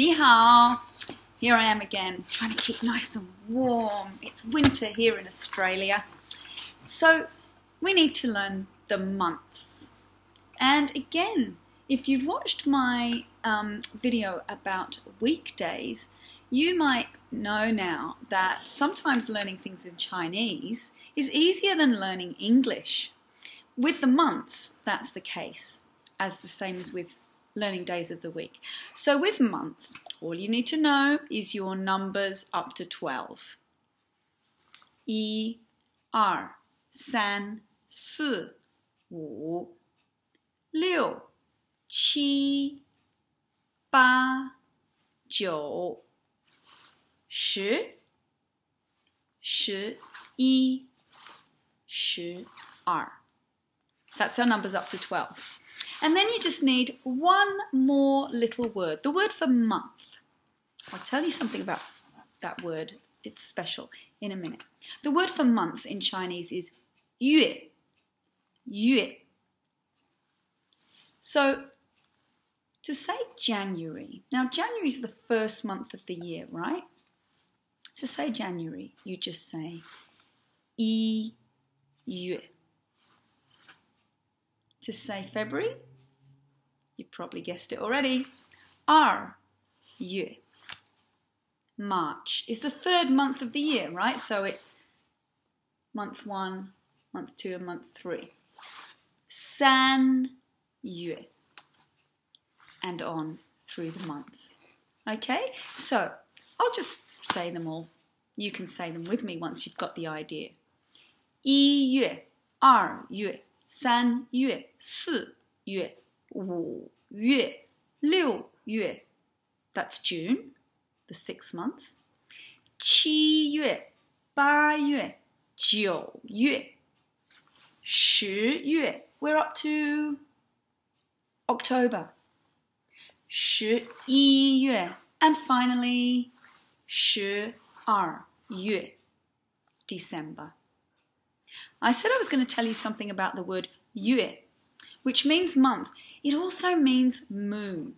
Ni hao. Here I am again, trying to keep nice and warm. It's winter here in Australia. So we need to learn the months. And again, if you've watched my um, video about weekdays, you might know now that sometimes learning things in Chinese is easier than learning English. With the months, that's the case, as the same as with learning days of the week. So with months, all you need to know is your numbers up to 12. E, R, San, Si, Wu, Liu, Qi, Ba, Jiu, Shi, Shi, Yi, Shi, R. That's our numbers up to 12. And then you just need one more little word, the word for month. I'll tell you something about that word. It's special in a minute. The word for month in Chinese is yue. Yue. So to say January, now January is the first month of the year, right? To say January, you just say yue To say February, you probably guessed it already. R, Yue. March is the third month of the year, right? So it's month one, month two, and month three. San Yue. And on through the months. Okay, so I'll just say them all. You can say them with me once you've got the idea. 一月、二月、 三月、四月、五月、六月，that's June, the sixth month. 七月、八月、九月、十月，we're up to October. 十一月，and finally 十二月，December. I said I was going to tell you something about the word yue, which means month, it also means moon.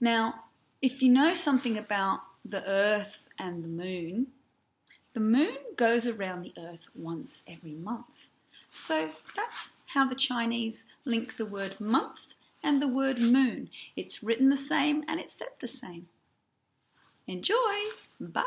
Now, if you know something about the earth and the moon, the moon goes around the earth once every month. So that's how the Chinese link the word month and the word moon. It's written the same and it's said the same. Enjoy! Bye!